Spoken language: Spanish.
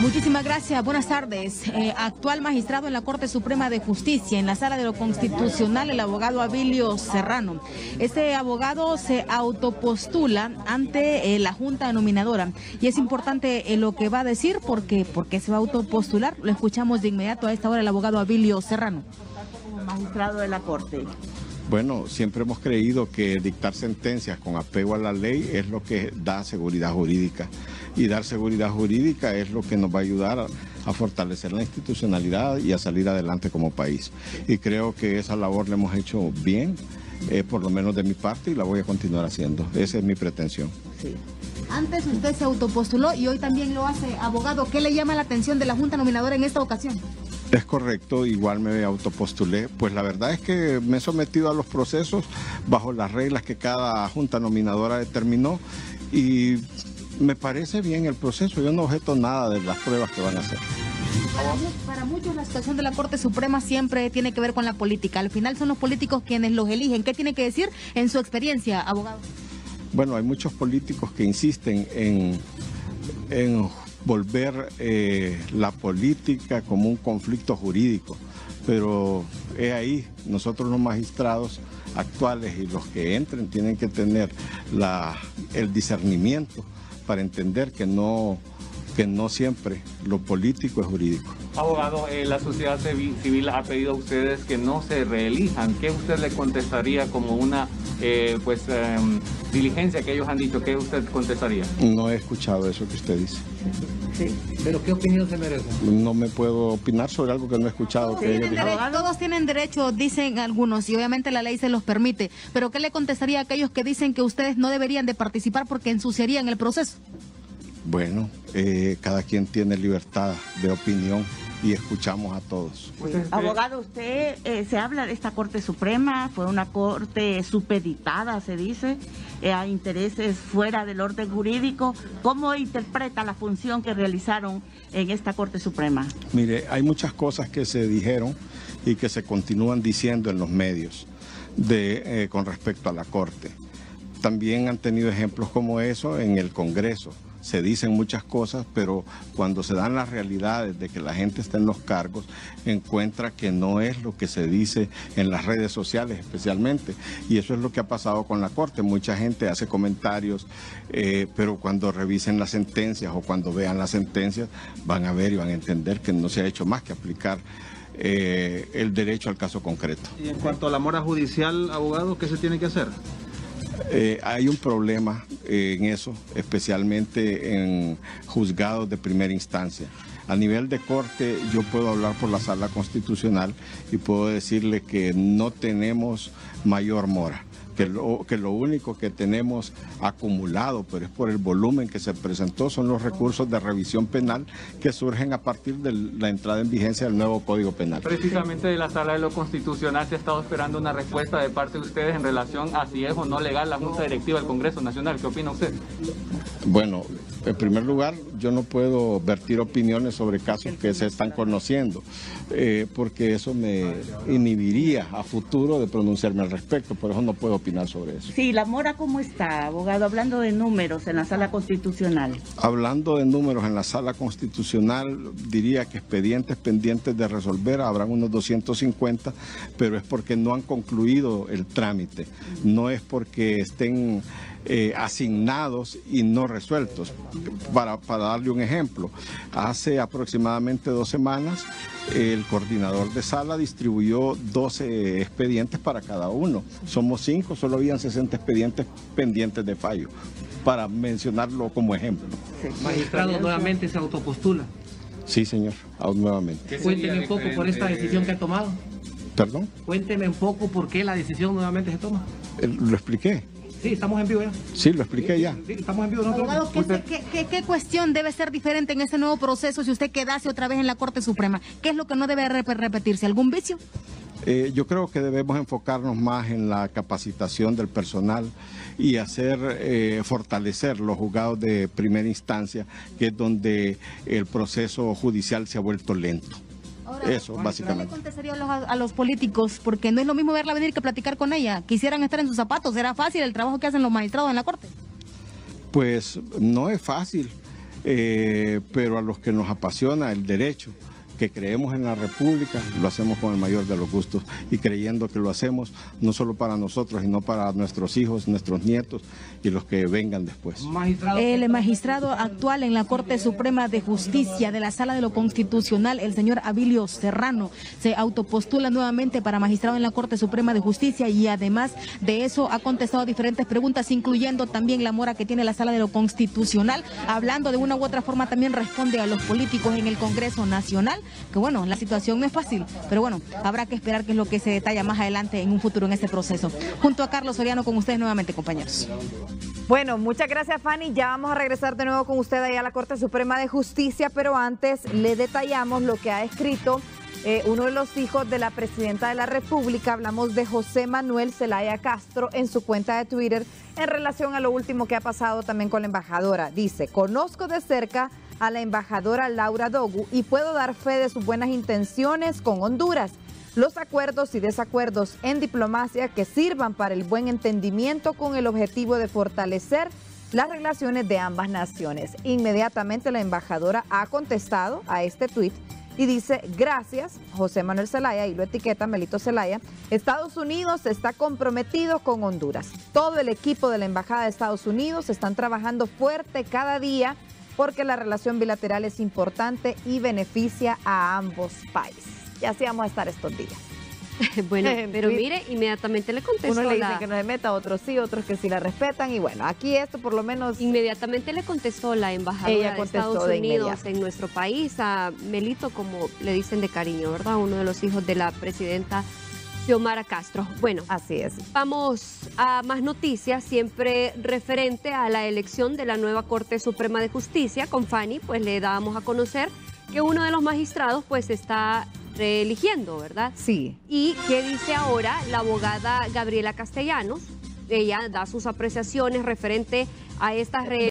Muchísimas gracias. Buenas tardes. Eh, actual magistrado en la Corte Suprema de Justicia, en la Sala de lo Constitucional, el abogado Abilio Serrano. Este abogado se autopostula ante eh, la Junta Denominadora y es importante eh, lo que va a decir porque, porque se va a autopostular. Lo escuchamos de inmediato a esta hora el abogado Abilio Serrano. Como magistrado de la Corte. Bueno, siempre hemos creído que dictar sentencias con apego a la ley es lo que da seguridad jurídica. Y dar seguridad jurídica es lo que nos va a ayudar a, fortalecer la institucionalidad y a salir adelante como país. Y creo que esa labor la hemos hecho bien, eh, por lo menos de mi parte, y la voy a continuar haciendo. Esa es mi pretensión. Sí. Antes usted se autopostuló y hoy también lo hace abogado. ¿Qué le llama la atención de la Junta Nominadora en esta ocasión? Es correcto, igual me autopostulé. Pues la verdad es que me he sometido a los procesos bajo las reglas que cada junta nominadora determinó y me parece bien el proceso. Yo no objeto nada de las pruebas que van a hacer. Para, muchos la situación de la Corte Suprema siempre tiene que ver con la política. Al final son los políticos quienes los eligen. ¿Qué tiene que decir en su experiencia, abogado? Bueno, hay muchos políticos que insisten en, en volver eh, la política como un conflicto jurídico, pero es ahí, nosotros los magistrados actuales y los que entren tienen que tener la, el discernimiento para entender que no, que no siempre lo político es jurídico. Abogado, eh, la sociedad civil ha pedido a ustedes que no se reelijan. ¿Qué usted le contestaría como una eh, pues, em, diligencia que ellos han dicho? ¿Qué usted contestaría? No he escuchado eso que usted dice. Sí. ¿Pero qué opinión se merece? No me puedo opinar sobre algo que no he escuchado. todos tienen derecho, dicen algunos, y obviamente la ley se los permite. Pero ¿qué le contestaría a aquellos que dicen que ustedes no deberían de participar porque ensuciarían el proceso? Bueno, eh, cada quien tiene libertad de opinión y escuchamos a todos. Abogado, usted eh, se habla de esta Corte Suprema, fue una Corte supeditada, se dice, eh, a intereses fuera del orden jurídico. ¿Cómo interpreta la función que realizaron en esta Corte Suprema? Mire, hay muchas cosas que se dijeron y que se continúan diciendo en los medios de, con respecto a la Corte. También han tenido ejemplos como eso en el Congreso se dicen muchas cosas, pero cuando se dan las realidades de que la gente está en los cargos, encuentra que no es lo que se dice en las redes sociales especialmente. Y eso es lo que ha pasado con la Corte. Mucha gente hace comentarios, eh, pero cuando revisen las sentencias o cuando vean las sentencias, van a ver y van a entender que no se ha hecho más que aplicar eh, el derecho al caso concreto. Y en cuanto a la mora judicial, abogado, ¿qué se tiene que hacer? Eh, hay un problema en eso, especialmente en juzgados de primera instancia. A nivel de corte, yo puedo hablar por la sala constitucional y puedo decirle que no tenemos mayor mora que lo, que lo único que tenemos acumulado, pero es por el volumen que se presentó, son los recursos de revisión penal que surgen a partir de la entrada en vigencia del nuevo Código Penal. Precisamente de la Sala de lo Constitucional se ha estado esperando una respuesta de parte de ustedes en relación a si es o no legal la Junta Directiva del Congreso Nacional. ¿Qué opina usted? Bueno, en primer lugar, yo no puedo vertir opiniones sobre casos que se están conociendo, eh, porque eso me inhibiría a futuro de pronunciarme al respecto, por eso no puedo opinar sobre eso. Sí, la mora, ¿cómo está, abogado? Hablando de números en la sala constitucional. Hablando de números en la sala constitucional, diría que expedientes pendientes de resolver habrán unos 250, pero es porque no han concluido el trámite, no es porque estén eh, asignados y no resueltos. Para, para darle un ejemplo, hace aproximadamente dos semanas el coordinador de sala distribuyó 12 expedientes para cada uno. Somos cinco, solo habían 60 expedientes pendientes de fallo, para mencionarlo como ejemplo. Magistrado nuevamente se autopostula. Sí, señor, nuevamente. Cuénteme un poco por esta decisión que ha tomado. ¿Perdón? Cuénteme un poco por qué la decisión nuevamente se toma. Lo expliqué. Sí, estamos en vivo ya. Sí, lo expliqué ya. Sí, estamos en vivo. Abogado, ¿qué, cuestión debe ser diferente en este nuevo proceso si usted quedase otra vez en la Corte Suprema? ¿Qué es lo que no debe repetirse? ¿Algún vicio? Eh, yo creo que debemos enfocarnos más en la capacitación del personal y hacer eh, fortalecer los juzgados de primera instancia, que es donde el proceso judicial se ha vuelto lento. Eso, básicamente. ¿Qué le contestaría a los, políticos? Porque no es lo mismo verla venir que platicar con ella. Quisieran estar en sus zapatos. ¿Será fácil el trabajo que hacen los magistrados en la Corte? Pues no es fácil. eh, pero a los que nos apasiona el derecho, que creemos en la República, lo hacemos con el mayor de los gustos y creyendo que lo hacemos no solo para nosotros, sino para nuestros hijos, nuestros nietos y los que vengan después. El magistrado actual en la Corte Suprema de Justicia de la Sala de lo Constitucional, el señor Abilio Serrano, se autopostula nuevamente para magistrado en la Corte Suprema de Justicia y además de eso ha contestado diferentes preguntas, incluyendo también la mora que tiene la Sala de lo Constitucional, hablando de una u otra forma también responde a los políticos en el Congreso Nacional que bueno, la situación no es fácil, pero bueno, habrá que esperar qué es lo que se detalla más adelante en un futuro en este proceso. Junto a Carlos Soriano con ustedes nuevamente, compañeros. Bueno, muchas gracias Fanny. Ya vamos a regresar de nuevo con usted ahí a la Corte Suprema de Justicia, pero antes le detallamos lo que ha escrito eh, uno de los hijos de la presidenta de la República. Hablamos de José Manuel Zelaya Castro en su cuenta de Twitter en relación a lo último que ha pasado también con la embajadora. Dice, conozco de cerca a la embajadora Laura Dogu y puedo dar fe de sus buenas intenciones con Honduras. Los acuerdos y desacuerdos en diplomacia que sirvan para el buen entendimiento con el objetivo de fortalecer las relaciones de ambas naciones. Inmediatamente la embajadora ha contestado a este tuit y dice, gracias, José Manuel Zelaya, y lo etiqueta Melito Zelaya, Estados Unidos está comprometido con Honduras. Todo el equipo de la Embajada de Estados Unidos están trabajando fuerte cada día porque la relación bilateral es importante y beneficia a ambos países. Y así vamos a estar estos días. bueno, pero mire, inmediatamente le contestó. Uno le dice que no se meta, otros sí, otros que sí la respetan. Y bueno, aquí esto por lo menos. Inmediatamente le contestó la embajadora de Estados Unidos en nuestro país, a Melito, como le dicen de cariño, ¿verdad? Uno de los hijos de la presidenta Xiomara Castro. Bueno, así es. Vamos a más noticias, siempre referente a la elección de la nueva Corte Suprema de Justicia. Con Fanny, pues le dábamos a conocer que uno de los magistrados, pues está reeligiendo, ¿verdad? Sí. ¿Y qué dice ahora la abogada Gabriela Castellanos? Ella da sus apreciaciones referente a esta reelección